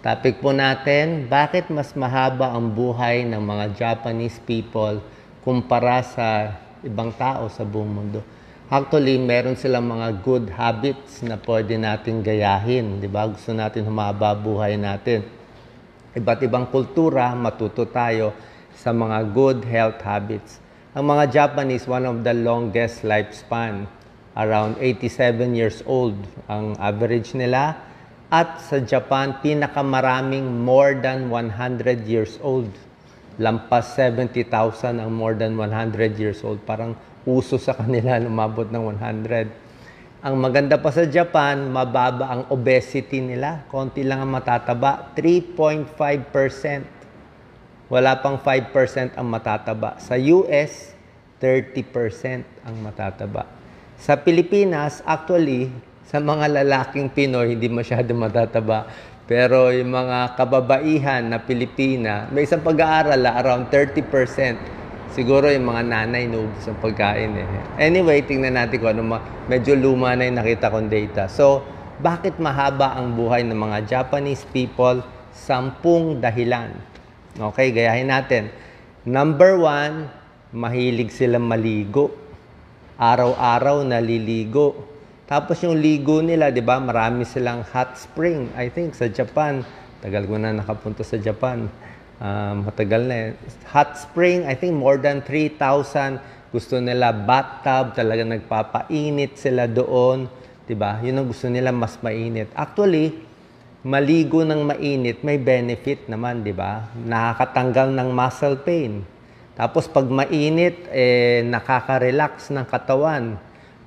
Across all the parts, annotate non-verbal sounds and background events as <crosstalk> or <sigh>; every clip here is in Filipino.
Topic po natin, bakit mas mahaba ang buhay ng mga Japanese people kumpara sa ibang tao sa buong mundo? Actually, meron silang mga good habits na pwede natin gayahin. Di ba? Gusto natin humaba buhay natin. Iba't ibang kultura, matuto tayo sa mga good health habits. Ang mga Japanese, one of the longest lifespan. Around 87 years old ang average nila at sa Japan, pinakamaraming more than 100 years old. Lampas 70,000 ang more than 100 years old. Parang uso sa kanila lumabot ng 100. Ang maganda pa sa Japan, mababa ang obesity nila. Konti lang ang matataba. 3.5%. Wala pang 5% ang matataba. Sa US, 30% ang matataba. Sa Pilipinas, actually, sa mga lalaking Pinoy, hindi masyado matataba. Pero yung mga kababaihan na Pilipina, may isang pag-aaral, ah, around 30%. Siguro yung mga nanay naubos ang pagkain eh. Anyway, tingnan natin kung ano, medyo luma na yung nakita kong data. So, bakit mahaba ang buhay ng mga Japanese people? Sampung dahilan. Okay, gayahin natin. Number one, mahilig silang maligo. Araw-araw naliligo tapos yung ligo nila, 'di ba? Marami silang hot spring. I think sa Japan, tagal ko na nakapunta sa Japan. Uh, matagal na eh. Hot spring, I think more than 3,000. Gusto nila bathtub, talaga nagpapainit sila doon. 'Di ba? Yun ang gusto nila mas mainit. Actually, maligo ng mainit may benefit naman, 'di ba? Nakakatanggal ng muscle pain. Tapos pag mainit, eh, nakaka-relax ng katawan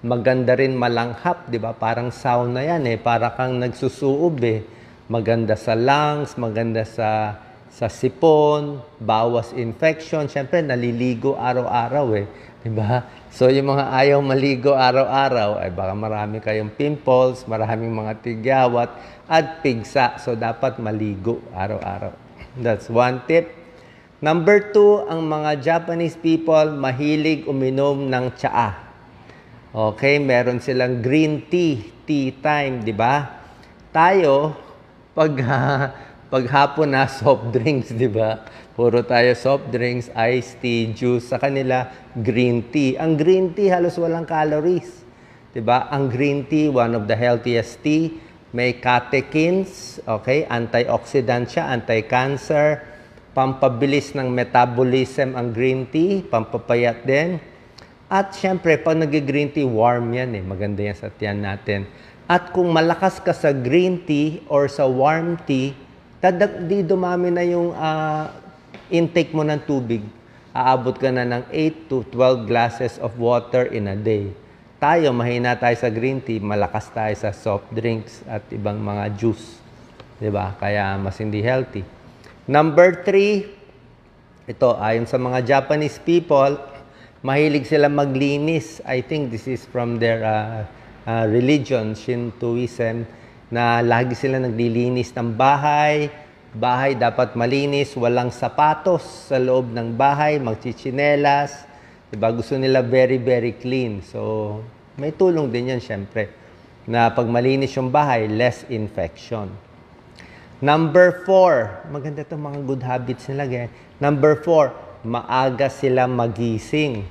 maganda rin malanghap, di ba? Parang sauna yan eh, para kang nagsusuob eh. Maganda sa lungs, maganda sa sa sipon, bawas infection. Siyempre, naliligo araw-araw eh. Di ba? So, yung mga ayaw maligo araw-araw, ay baka marami kayong pimples, maraming mga tigyawat, at pigsa. So, dapat maligo araw-araw. That's one tip. Number two, ang mga Japanese people mahilig uminom ng tsaa. Okay, meron silang green tea, tea time, di ba? Tayo, pag, uh, <laughs> paghapon na soft drinks, di ba? Puro tayo soft drinks, iced tea, juice. Sa kanila, green tea. Ang green tea halos walang calories. Di ba? Ang green tea, one of the healthiest tea. May catechins, okay? Antioxidant siya, anti-cancer. Pampabilis ng metabolism ang green tea, pampapayat din at syempre, pag nag-green tea, warm yan eh. Maganda yan sa tiyan natin. At kung malakas ka sa green tea or sa warm tea, dadag, di dumami na yung uh, intake mo ng tubig. Aabot ka na ng 8 to 12 glasses of water in a day. Tayo, mahina tayo sa green tea, malakas tayo sa soft drinks at ibang mga juice. ba? Diba? Kaya mas hindi healthy. Number three, ito, ayon sa mga Japanese people, mahilig sila maglinis. I think this is from their uh, uh, religion, Shintoism, na lagi sila naglilinis ng bahay. Bahay dapat malinis, walang sapatos sa loob ng bahay, magchichinelas. Diba? Gusto nila very, very clean. So, may tulong din yan, syempre. Na pag malinis yung bahay, less infection. Number four, maganda itong mga good habits nila. Ganyan. Number four, maaga sila magising.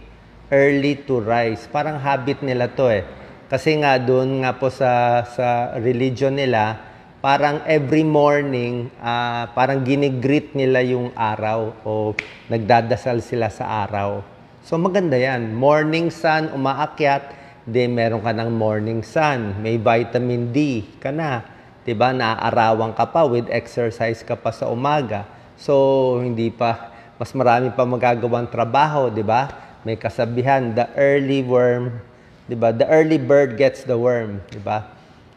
Early to rise. Parang habit nila to eh. Kasi nga doon nga po sa, sa religion nila, parang every morning, uh, parang ginigreet nila yung araw o nagdadasal sila sa araw. So maganda yan. Morning sun, umaakyat, di meron ka ng morning sun. May vitamin D ka na. Diba? Naaarawan ka pa with exercise ka pa sa umaga. So, hindi pa mas marami pa magagawang trabaho, di ba? May kasabihan, the early worm, di ba? The early bird gets the worm, di ba?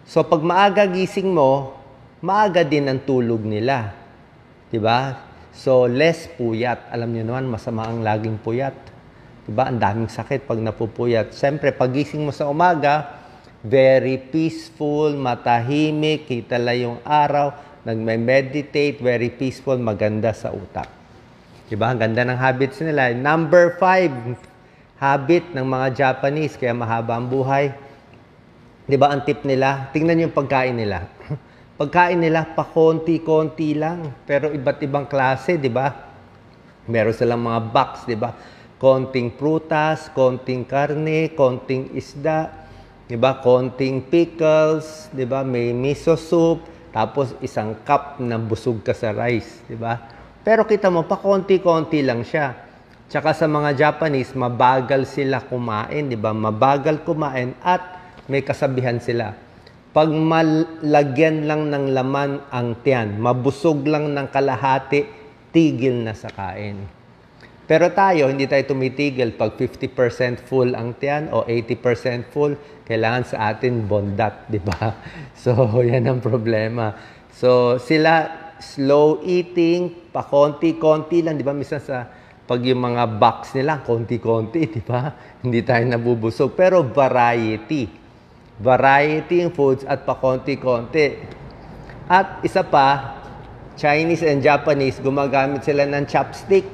So pag maaga gising mo, maaga din ang tulog nila. Di ba? So less puyat. Alam niyo naman, masama ang laging puyat. Di ba? Ang daming sakit pag napupuyat. Siyempre, pagising mo sa umaga, very peaceful, matahimik, kita lang yung araw, nagme-meditate, very peaceful, maganda sa utak. Diba? Ang ganda ng habits nila. Number five, habit ng mga Japanese, kaya mahaba ang buhay. Diba ang tip nila? Tingnan yung pagkain nila. <clears throat> Pagkain nila, pakonti-konti lang. Pero iba't ibang klase, ba? Meron silang mga box, di ba? Konting prutas, konting karne, konting isda, di ba? Konting pickles, di ba? May miso soup, tapos isang cup na busog ka sa rice, di ba? Pero kita mo, pa konti-konti lang siya. Tsaka sa mga Japanese, mabagal sila kumain, di ba? Mabagal kumain at may kasabihan sila pag malagyan lang ng laman ang tiyan, mabusog lang ng kalahati, tigil na sa kain. Pero tayo, hindi tayo tumitigil pag 50% full ang tiyan o 80% full, kailangan sa atin bondat, di ba? <laughs> So, yan ang problema. So, sila slow eating, pa konti-konti lang, di ba? Minsan sa pag yung mga box nila, konti-konti, di ba? <laughs> Hindi tayo nabubusog. Pero variety variety in foods at pakonti-konti. At isa pa, Chinese and Japanese, gumagamit sila ng chopstick.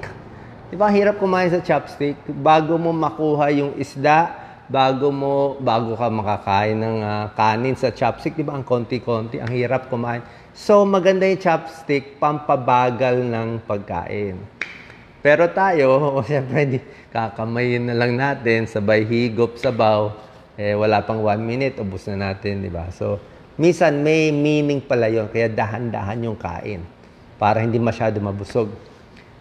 Di ba, hirap kumain sa chopstick. Bago mo makuha yung isda, bago mo, bago ka makakain ng uh, kanin sa chopstick, di ba, ang konti-konti, ang hirap kumain. So, maganda yung chopstick, pampabagal ng pagkain. Pero tayo, <laughs> siyempre, kakamayin na lang natin, sabay higop, sabaw, eh, wala pang one minute, ubos na natin, di ba? So, minsan may meaning pala yon kaya dahan-dahan yung kain para hindi masyado mabusog.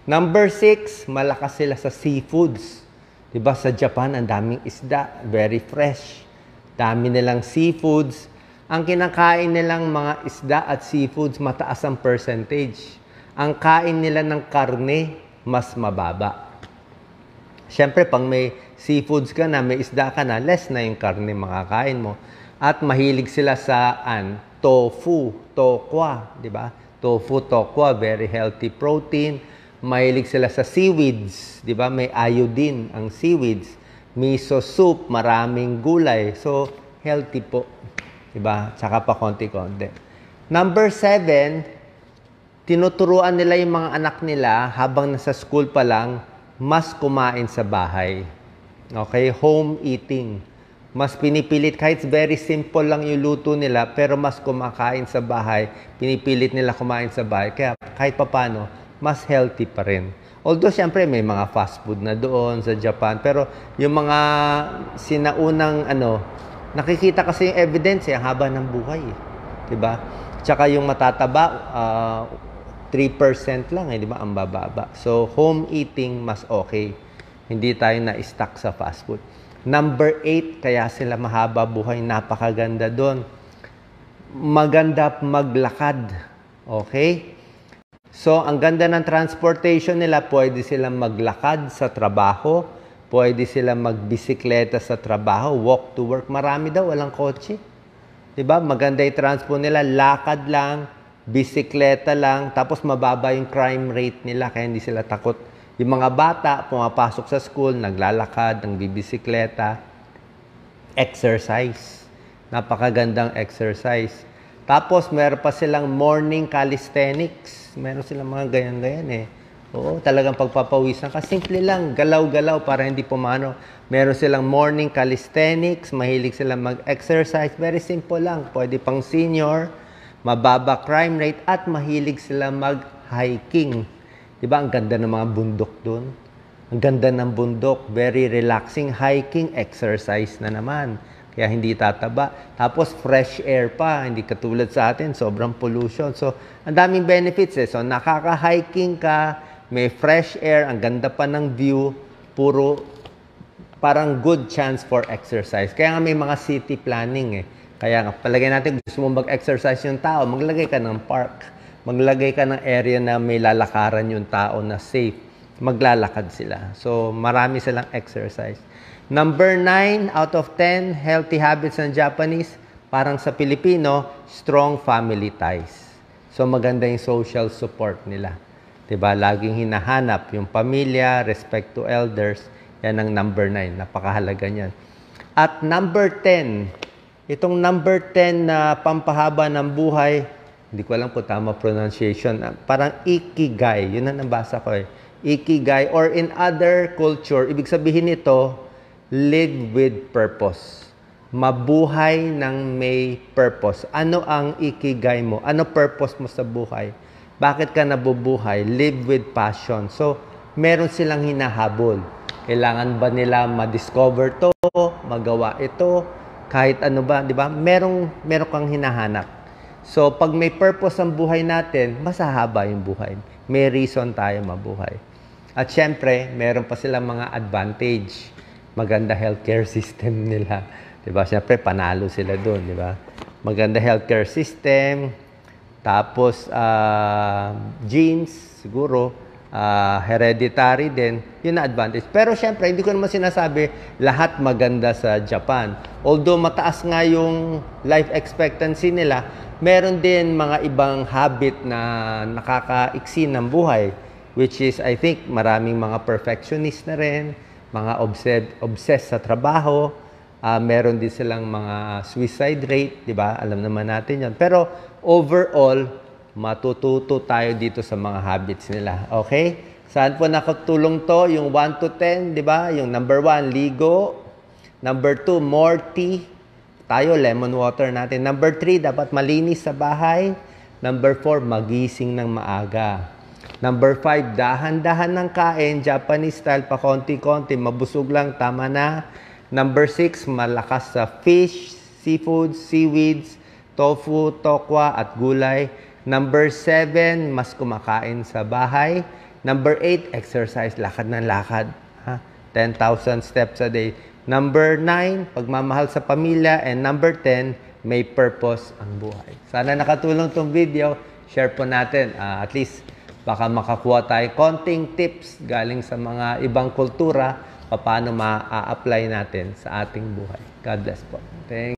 Number six, malakas sila sa seafoods. Di ba sa Japan, ang daming isda, very fresh. Dami nilang seafoods. Ang kinakain nilang mga isda at seafoods, mataas ang percentage. Ang kain nila ng karne, mas mababa. Siyempre, pang may seafoods ka na, may isda ka na, less na yung karne makakain mo. At mahilig sila sa an, tofu, tokwa, di ba? Tofu, tokwa, very healthy protein. Mahilig sila sa seaweeds, di ba? May iodine ang seaweeds. Miso soup, maraming gulay. So, healthy po. Di ba? Tsaka pa konti-konti. Number seven, tinuturuan nila yung mga anak nila habang nasa school pa lang mas kumain sa bahay. Okay? Home eating. Mas pinipilit, kahit very simple lang yung luto nila, pero mas kumakain sa bahay, pinipilit nila kumain sa bahay. Kaya kahit papano, mas healthy pa rin. Although, siyempre, may mga fast food na doon sa Japan. Pero yung mga sinaunang, ano, nakikita kasi yung evidence, eh, ang haba ng buhay. Eh. Diba? Tsaka yung matataba, uh, 3% lang, eh, di ba? Ang bababa. So, home eating mas okay. Hindi tayo na-stuck sa fast food. Number 8, kaya sila mahaba buhay. Napakaganda doon. Maganda maglakad. Okay? So, ang ganda ng transportation nila, pwede silang maglakad sa trabaho, pwede silang magbisikleta sa trabaho, walk to work. Marami daw, walang kotse. 'Di ba? Maganda 'yung transport nila, lakad lang, bisikleta lang, tapos mababa yung crime rate nila kaya hindi sila takot. Yung mga bata, pumapasok sa school, naglalakad, ng bibisikleta, exercise. Napakagandang exercise. Tapos, meron pa silang morning calisthenics. Meron silang mga ganyan-ganyan eh. Oo, talagang pagpapawisan ka. Simple lang, galaw-galaw para hindi pumano. Meron silang morning calisthenics, mahilig silang mag-exercise. Very simple lang. Pwede pang senior, mababa crime rate at mahilig sila mag-hiking. Di ba? Ang ganda ng mga bundok doon. Ang ganda ng bundok, very relaxing hiking exercise na naman. Kaya hindi tataba. Tapos fresh air pa, hindi katulad sa atin, sobrang pollution. So, ang daming benefits eh. So, nakaka-hiking ka, may fresh air, ang ganda pa ng view, puro parang good chance for exercise. Kaya nga may mga city planning eh kaya nga, palagay natin gusto mo mag-exercise yung tao, maglagay ka ng park. Maglagay ka ng area na may lalakaran yung tao na safe. Maglalakad sila. So, marami silang exercise. Number 9 out of 10 healthy habits ng Japanese, parang sa Pilipino, strong family ties. So, maganda yung social support nila. 'Di ba? Laging hinahanap yung pamilya, respect to elders. Yan ang number 9. Napakahalaga niyan. At number 10, Itong number 10 na pampahaba ng buhay, hindi ko alam kung tama pronunciation, ah, parang ikigai, yun ang nabasa ko eh. Ikigai, or in other culture, ibig sabihin nito, live with purpose. mabuhay ng may purpose. Ano ang ikigay mo? Ano purpose mo sa buhay? Bakit ka nabubuhay? Live with passion. So, meron silang hinahabol. Kailangan ba nila ma-discover to, magawa ito, kahit ano ba, di ba? Merong, meron kang hinahanap. So, pag may purpose ang buhay natin, mas hahaba yung buhay. May reason tayo mabuhay. At syempre, meron pa silang mga advantage. Maganda healthcare system nila. Di ba? Syempre, panalo sila doon, di ba? Maganda healthcare system, tapos uh, genes, siguro, uh, hereditary din, yun na advantage. Pero syempre, hindi ko naman sinasabi lahat maganda sa Japan. Although mataas nga yung life expectancy nila, meron din mga ibang habit na nakakaiksi ng buhay which is I think maraming mga perfectionist na rin, mga obsessed, obsessed sa trabaho, uh, meron din silang mga suicide rate, di ba? Alam naman natin yon. Pero overall, matututo tayo dito sa mga habits nila. Okay? Saan po nakatulong to? Yung 1 to 10, di ba? Yung number 1, ligo. Number 2, more tea. Tayo, lemon water natin. Number 3, dapat malinis sa bahay. Number 4, magising ng maaga. Number 5, dahan-dahan ng kain, Japanese style, pa konti-konti, mabusog lang, tama na. Number 6, malakas sa fish, seafood, seaweeds, tofu, tokwa, at gulay. Number 7, mas kumakain sa bahay. Number 8, exercise, lakad ng lakad. Ha? 10,000 steps a day. Number 9, pagmamahal sa pamilya. And number 10, may purpose ang buhay. Sana nakatulong tong video. Share po natin. Uh, at least, baka makakuha tayo konting tips galing sa mga ibang kultura paano ma-apply natin sa ating buhay. God bless po. Thank